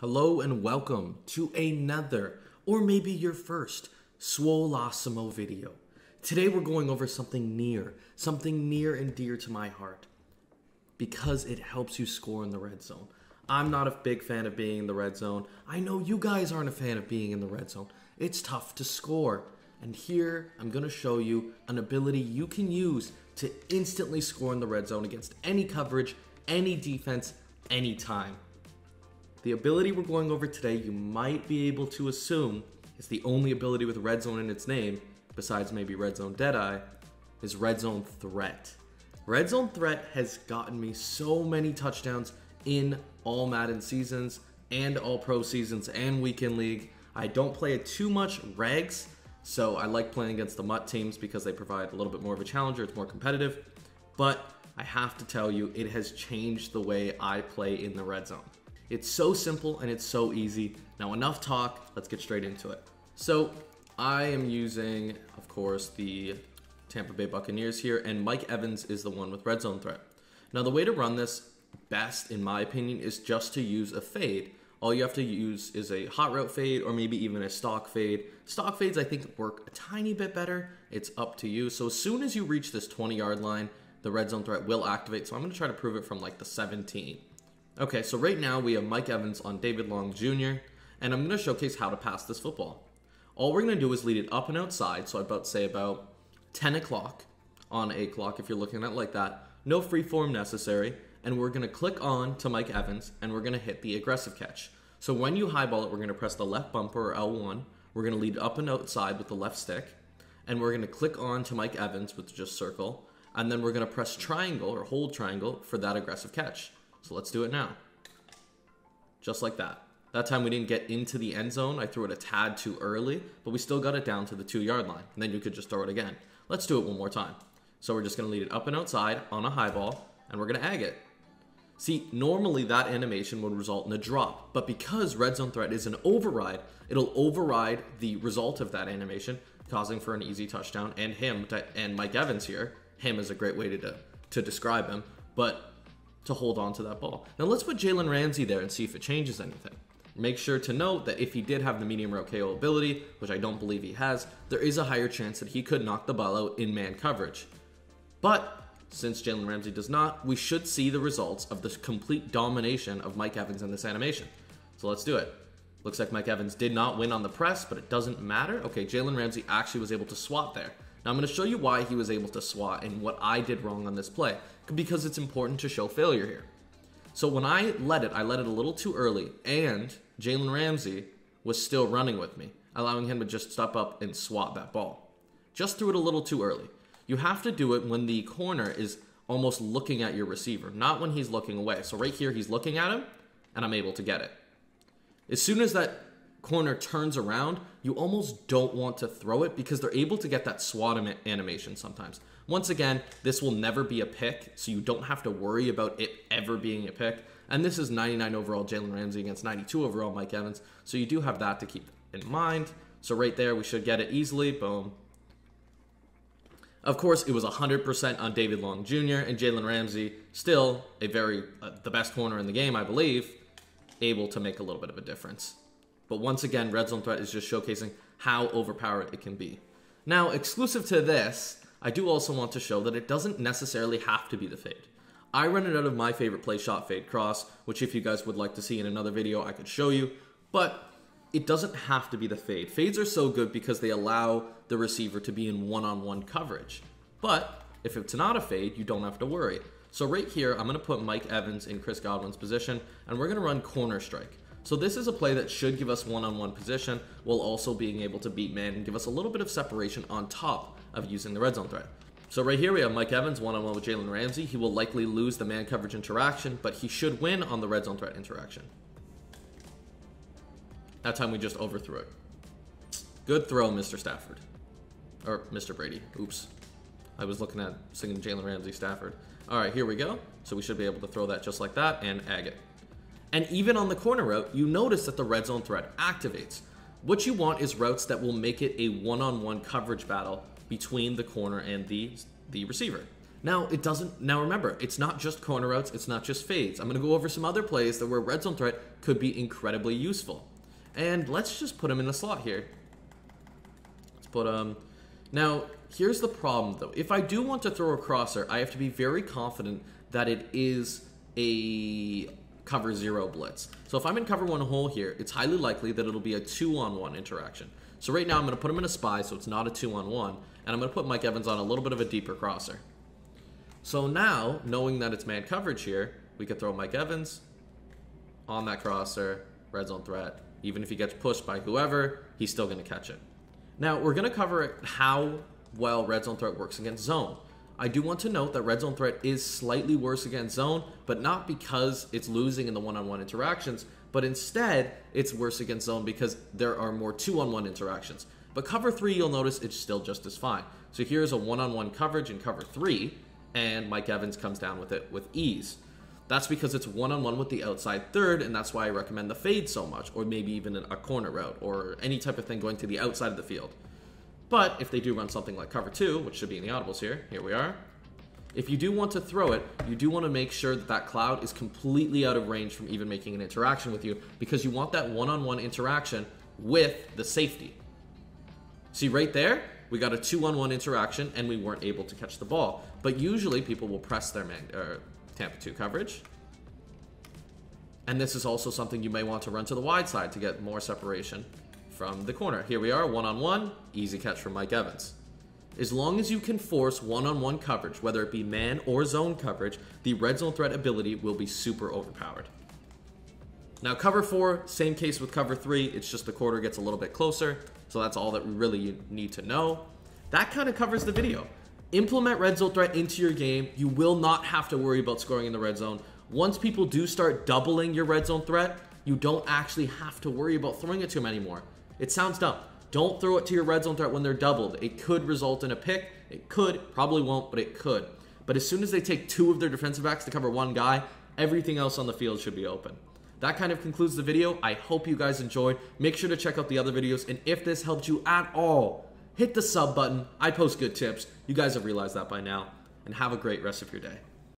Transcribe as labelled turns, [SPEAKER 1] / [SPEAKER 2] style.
[SPEAKER 1] Hello and welcome to another, or maybe your first, Swolosimo video. Today we're going over something near, something near and dear to my heart, because it helps you score in the red zone. I'm not a big fan of being in the red zone. I know you guys aren't a fan of being in the red zone. It's tough to score. And here I'm going to show you an ability you can use to instantly score in the red zone against any coverage, any defense, anytime. The ability we're going over today, you might be able to assume is the only ability with Red Zone in its name, besides maybe Red Zone Deadeye, is Red Zone Threat. Red Zone Threat has gotten me so many touchdowns in all Madden seasons and all pro seasons and weekend league. I don't play it too much regs, so I like playing against the MUT teams because they provide a little bit more of a challenger, it's more competitive. But I have to tell you, it has changed the way I play in the red zone. It's so simple and it's so easy. Now, enough talk, let's get straight into it. So, I am using, of course, the Tampa Bay Buccaneers here, and Mike Evans is the one with red zone threat. Now, the way to run this best, in my opinion, is just to use a fade. All you have to use is a hot route fade or maybe even a stock fade. Stock fades, I think, work a tiny bit better. It's up to you. So, as soon as you reach this 20 yard line, the red zone threat will activate. So, I'm going to try to prove it from like the 17. Okay, so right now we have Mike Evans on David Long Jr., and I'm going to showcase how to pass this football. All we're going to do is lead it up and outside, so I'd about say about 10 o'clock on A clock if you're looking at it like that. No free form necessary, and we're going to click on to Mike Evans, and we're going to hit the aggressive catch. So when you highball it, we're going to press the left bumper or L1. We're going to lead up and outside with the left stick, and we're going to click on to Mike Evans with just circle, and then we're going to press triangle or hold triangle for that aggressive catch. So let's do it now. Just like that. That time we didn't get into the end zone. I threw it a tad too early, but we still got it down to the two yard line. And then you could just throw it again. Let's do it one more time. So we're just going to lead it up and outside on a high ball, and we're going to egg it. See, normally that animation would result in a drop, but because red zone threat is an override, it'll override the result of that animation, causing for an easy touchdown. And him to, and Mike Evans here, him is a great way to to describe him. But to hold on to that ball. Now let's put Jalen Ramsey there and see if it changes anything. Make sure to note that if he did have the medium route KO ability, which I don't believe he has, there is a higher chance that he could knock the ball out in man coverage. But since Jalen Ramsey does not, we should see the results of the complete domination of Mike Evans in this animation. So let's do it. Looks like Mike Evans did not win on the press, but it doesn't matter. Okay, Jalen Ramsey actually was able to swat there. Now I'm going to show you why he was able to swat and what I did wrong on this play, because it's important to show failure here. So when I led it, I led it a little too early, and Jalen Ramsey was still running with me, allowing him to just step up and swat that ball. Just threw it a little too early. You have to do it when the corner is almost looking at your receiver, not when he's looking away. So right here, he's looking at him, and I'm able to get it. As soon as that corner turns around, you almost don't want to throw it because they're able to get that swat animation sometimes. Once again, this will never be a pick, so you don't have to worry about it ever being a pick. And this is 99 overall Jalen Ramsey against 92 overall Mike Evans, so you do have that to keep in mind. So right there, we should get it easily. Boom. Of course, it was 100% on David Long Jr. and Jalen Ramsey, still a very uh, the best corner in the game, I believe, able to make a little bit of a difference. But once again, Red Zone Threat is just showcasing how overpowered it can be. Now, exclusive to this, I do also want to show that it doesn't necessarily have to be the fade. I run it out of my favorite play shot fade cross, which if you guys would like to see in another video, I could show you, but it doesn't have to be the fade. Fades are so good because they allow the receiver to be in one-on-one -on -one coverage. But if it's not a fade, you don't have to worry. So right here, I'm gonna put Mike Evans in Chris Godwin's position, and we're gonna run corner strike. So this is a play that should give us one-on-one position while also being able to beat man and give us a little bit of separation on top of using the red zone threat. So right here we have Mike Evans one-on-one with Jalen Ramsey. He will likely lose the man coverage interaction, but he should win on the red zone threat interaction. That time we just overthrew it. Good throw, Mr. Stafford. Or Mr. Brady. Oops. I was looking at singing Jalen Ramsey Stafford. All right, here we go. So we should be able to throw that just like that and egg it. And even on the corner route, you notice that the red zone threat activates. What you want is routes that will make it a one-on-one coverage battle between the corner and the, the receiver. Now, it doesn't, now remember, it's not just corner routes, it's not just fades. I'm going to go over some other plays that where red zone threat could be incredibly useful. And let's just put him in the slot here. Let's put um, now, here's the problem though. If I do want to throw a crosser, I have to be very confident that it is a cover zero blitz. So if I'm in cover one hole here, it's highly likely that it'll be a two on one interaction. So right now I'm going to put him in a spy so it's not a two on one, and I'm going to put Mike Evans on a little bit of a deeper crosser. So now, knowing that it's man coverage here, we could throw Mike Evans on that crosser, red zone threat. Even if he gets pushed by whoever, he's still going to catch it. Now, we're going to cover how well red zone threat works against zone. I do want to note that red zone threat is slightly worse against zone, but not because it's losing in the one on one interactions, but instead it's worse against zone because there are more two on one interactions. But cover three, you'll notice it's still just as fine. So here's a one on one coverage in cover three, and Mike Evans comes down with it with ease. That's because it's one on one with the outside third, and that's why I recommend the fade so much, or maybe even a corner route, or any type of thing going to the outside of the field. But if they do run something like cover two, which should be in the audibles here, here we are. If you do want to throw it, you do want to make sure that that cloud is completely out of range from even making an interaction with you because you want that one-on-one -on -one interaction with the safety. See right there, we got a two-on-one interaction and we weren't able to catch the ball. But usually people will press their man, uh, Tampa 2 coverage. And this is also something you may want to run to the wide side to get more separation from the corner. Here we are, one-on-one, easy catch from Mike Evans. As long as you can force one-on-one -on -one coverage, whether it be man or zone coverage, the red zone threat ability will be super overpowered. Now cover four, same case with cover three, it's just the quarter gets a little bit closer, so that's all that we really need to know. That kind of covers the video. Implement red zone threat into your game. You will not have to worry about scoring in the red zone. Once people do start doubling your red zone threat, you don't actually have to worry about throwing it to them anymore. It sounds dumb. Don't throw it to your red zone threat when they're doubled. It could result in a pick. It could, probably won't, but it could. But as soon as they take two of their defensive backs to cover one guy, everything else on the field should be open. That kind of concludes the video. I hope you guys enjoyed. Make sure to check out the other videos. And if this helped you at all, hit the sub button. I post good tips. You guys have realized that by now. And have a great rest of your day.